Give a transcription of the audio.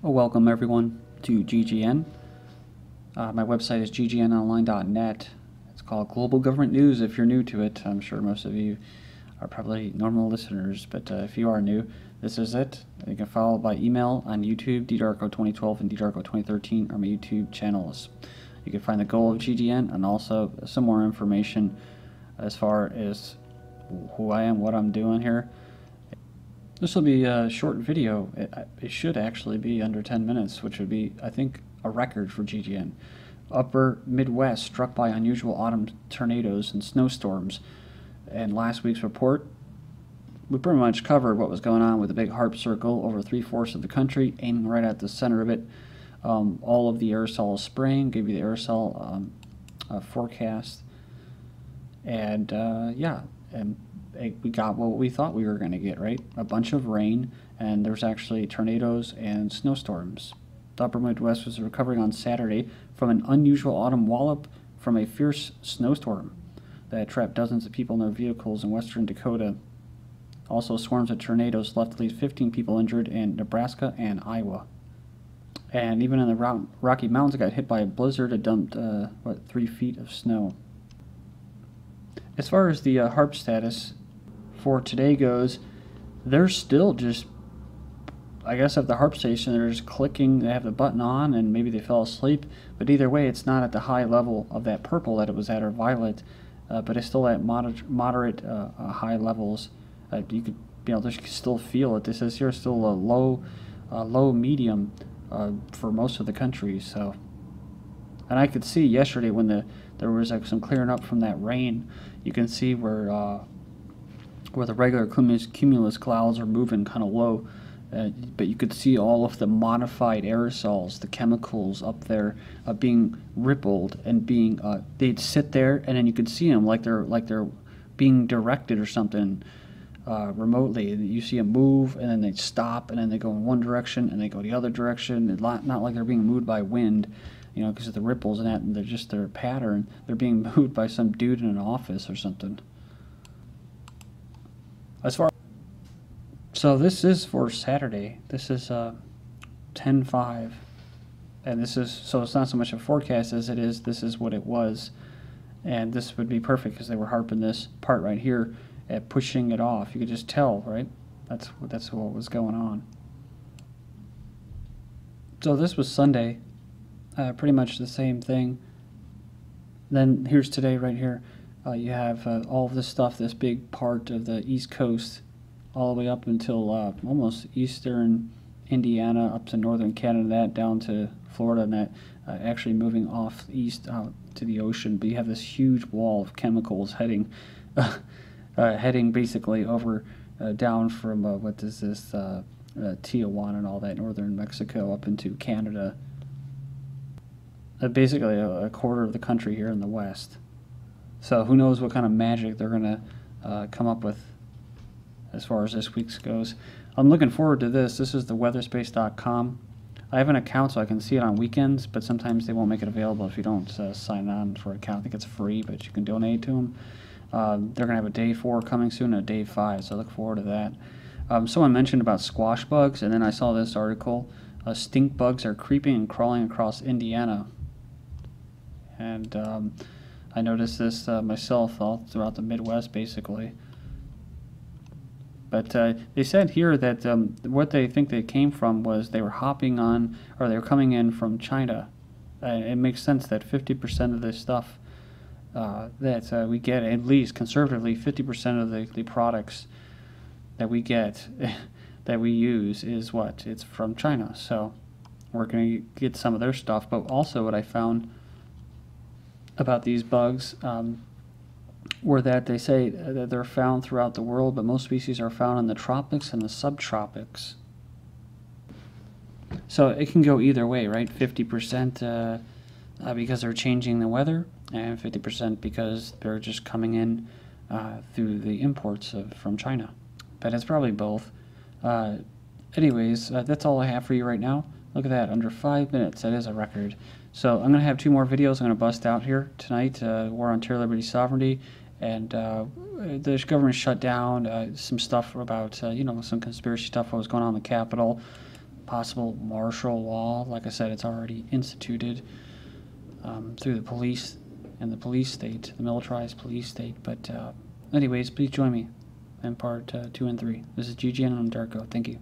Well, welcome everyone to GGN. Uh, my website is ggnonline.net. It's called Global Government News if you're new to it. I'm sure most of you are probably normal listeners, but uh, if you are new, this is it. You can follow by email on YouTube, ddarko2012 and ddarko2013 are my YouTube channels. You can find the goal of GGN and also some more information as far as who I am, what I'm doing here. This will be a short video. It, it, should actually be under 10 minutes, which would be, I think, a record for GGN. Upper Midwest struck by unusual autumn tornadoes and snowstorms. And last week's report, we pretty much covered what was going on with the big HAARP circle over three fourths of the country, aiming right at the center of it. Um, all of the aerosol spraying, gave you the aerosol um, uh, forecast. And uh, yeah, and we got what we thought we were going to get, right? A bunch of rain, and there's actually tornadoes and snowstorms. The upper Midwest was recovering on Saturday from an unusual autumn wallop from a fierce snowstorm that trapped dozens of people in their vehicles in western Dakota. Also, swarms of tornadoes left at least 15 people injured in Nebraska and Iowa. And even in the Rocky Mountains, it got hit by a blizzard that dumped, uh, what, three feet of snow. As far as the uh, HAARP status, for today goes, they're still just, I guess at the HAARP station, they're just clicking, they have the button on, and maybe they fell asleep. But either way, it's not at the high level of that purple that it was at or violet, uh, but it's still at moder moderate uh, uh, high levels. Uh, you could, you know, you can still feel it. This is here still a low, low medium uh, for most of the country. So, and I could see yesterday when the there was like some clearing up from that rain. You can see where uh, where the regular cumulus, clouds are moving kind of low. Uh, but you could see all of the modified aerosols, the chemicals up there, uh, being rippled and being. Uh, they'd sit there, and then you could see them like they're like they're being directed or something uh, remotely. You see them move, and then they stop, and then they go in one direction, and they go the other direction. It's not, not like they're being moved by wind, you know, because of the ripples and that, and they're just their pattern. They're being moved by some dude in an office or something. As far so this is for Saturday. This is uh, 10-5. And this is, so it's not so much a forecast as it is, this is what it was. And this would be perfect because they were harping this part right here at pushing it off. You could just tell, right? That's, that's what was going on. So this was Sunday. Uh, pretty much the same thing. Then here's today right here. Uh, you have uh, all of this stuff, this big part of the East Coast, all the way up until uh, almost eastern Indiana, up to northern Canada, that down to Florida, and that uh, actually moving off east out to the ocean. But you have this huge wall of chemicals heading, uh, heading basically over down from what is this Tijuana and all that northern Mexico up into Canada. basically a, a quarter of the country here in the west. So who knows what kind of magic they're going to uh, come up with as far as this week's goes. I'm looking forward to this. This is the weatherspace.com. I have an account so I can see it on weekends, but sometimes they won't make it available if you don't uh, sign on for an account. I think it's free, but you can donate to them. Uh, they're going to have a day four coming soon and a day five, so I look forward to that. Um, someone mentioned about squash bugs, and then I saw this article. Uh, stink bugs are creeping and crawling across Indiana. And um, I noticed this uh, myself all throughout the Midwest, basically. But uh, they said here that um, what they think they came from was they were hopping on, or they were coming in from China. Uh, it makes sense that 50% of this stuff uh, that uh, we get, at least conservatively, 50% of the, the products that we get, that we use, is what? It's from China. So we're going to get some of their stuff. But also, what I found about these bugs um, were that they say that they're found throughout the world, but most species are found in the tropics and the subtropics. So it can go either way, right? 50% uh, uh, because they're changing the weather, and 50% because they're just coming in uh, through the imports of, from China. But it's probably both. Uh, anyways, uh, that's all I have for you right now. Look at that, under five minutes. That is a record. So I'm going to have two more videos I'm going to bust out here tonight. Uh, War on Terror, Liberty, Sovereignty, and uh, the government shut down. Uh, some stuff about, uh, you know, some conspiracy stuff what was going on in the Capitol. possible martial law. Like I said, it's already instituted um, through the police and the police state, the militarized police state. But, uh, anyways, please join me in part uh, two and three. This is GGN and I'm Darko. Thank you.